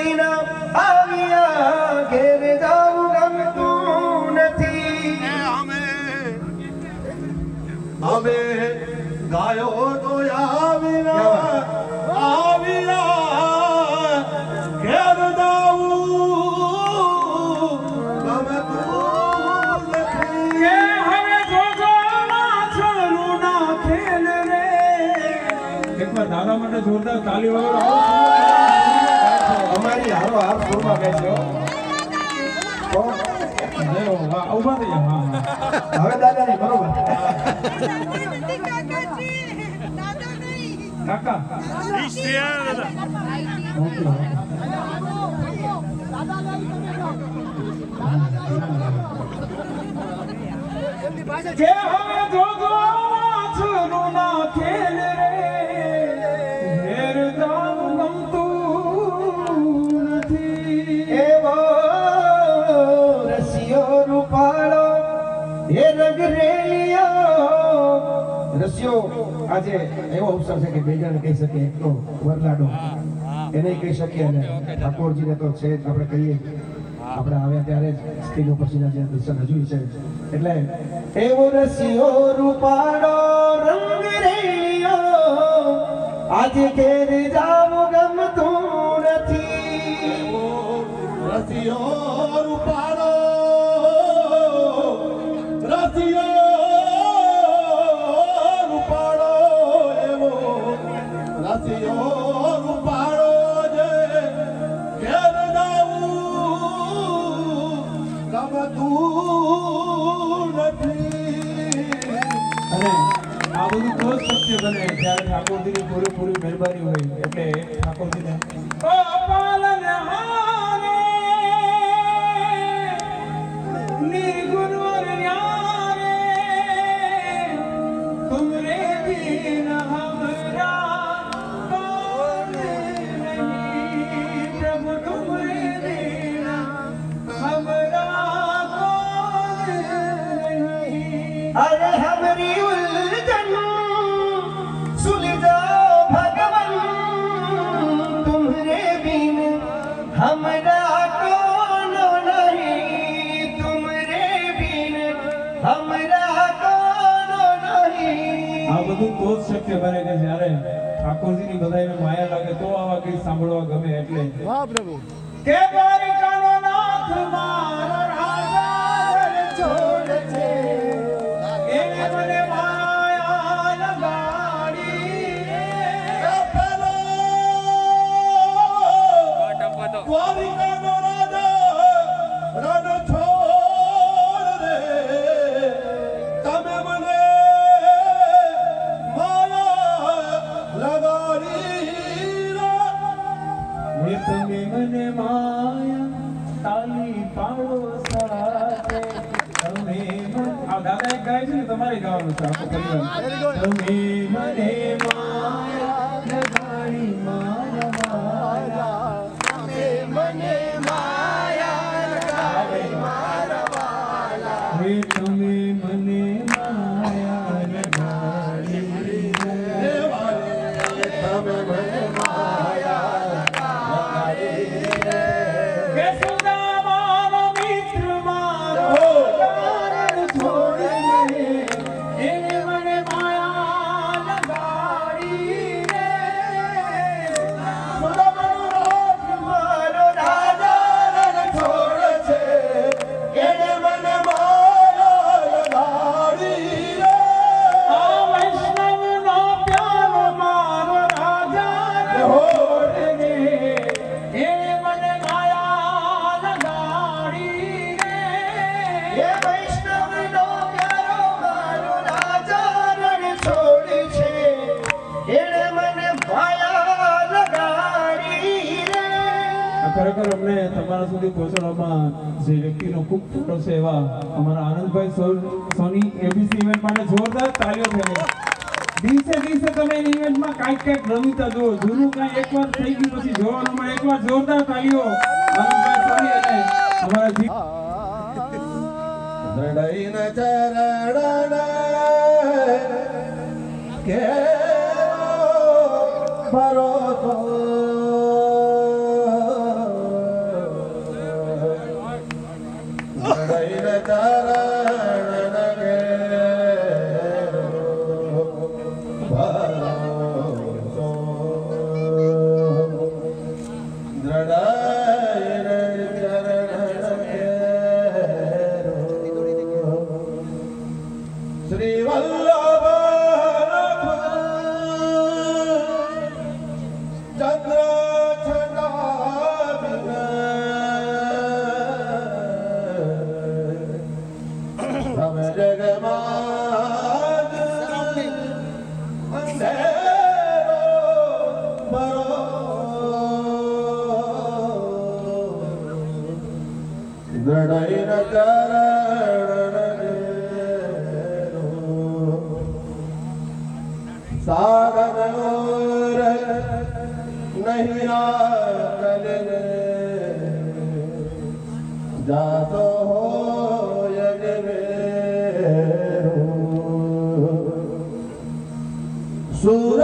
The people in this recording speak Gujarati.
વિના આવ્યા ઘેર જાવું ગમતું નથી. અમે ગાયો તો આવિયા આવિયા ઘેર જાવું ગમતું નથી. હવે જોજો માછલું ના ખેલ રે એકવાર દાદા માટે જોરદાર તાલી વગાડો. અમારી હારો હાર સુરમાં બેસ્યો. હવે દાદા ને બરોબર કાકા ઓકે, ઓકે. હવે જોજો એ રંગ રેલિયો રસિયો, આજે એવો અવસર છે કે બે જણ કહી શકીએ એકનો વરલાડો. એને કહી શકીએ અને ઠાકોરજીને તો છે આપણે કહીએ. આપણે આવ્યા ત્યારે સ્ત્રીનો પછીના જે દર્શન હજુ છે. એટલે એવો રસિયો રૂપાડો રંગ રેલિયો આજે ઘેર જાવું ગમતું નથી. રસિયો, રૂપાળો ગમતું નથી. અને આ બધું તો જ શક્ય બને જ્યારે ઠાકોરજીની પૂરેપૂરી મહેરબાની હોય, એટલે ઠાકોરજીને सुलझाओ भगवन तुम्हारे बिन हमरा कोनो नहीं तुम्हारे बिन हमरा कोनो नहीं આ બધું તો જ શક્ય બને કે જ્યારે ઠાકોરજીની બધાયને માયા લાગે તો આવા ગીત સાંભળવા ગમે એટલે વાહ પ્રભુ કે દ્વારિકાનો નાથ મારો પાડો સાથે તમે મને- આ દાદા એક ગાય છે ને તમારે ગાવાનું છે. આખો પરિવાર તમે મને ખરેખર અમને તમારા સુધી પહોંચાડવામાં જે વ્યક્તિનો ખૂબ ફોટો છે અમારા આનંદભાઈ સોની એબીસી ઇવેન્ટ માટે જોરદાર તાળીઓ થઈ દિવસે દિવસે તમે ઇવેન્ટમાં કાંઈક કાંઈક રમીતા જુઓ. જૂનું કાંઈ એકવાર થઈ ગયું પછી જોવાનું મળે એકવાર જોરદાર તાળીઓ. આનંદભાઈ સોની અને અમારા જી દ્રઢઈને કે ભરો ભરોસો ilaha દ્રઢૈન ચરણ સાગર નહીં જાતો હોય મેરો સુર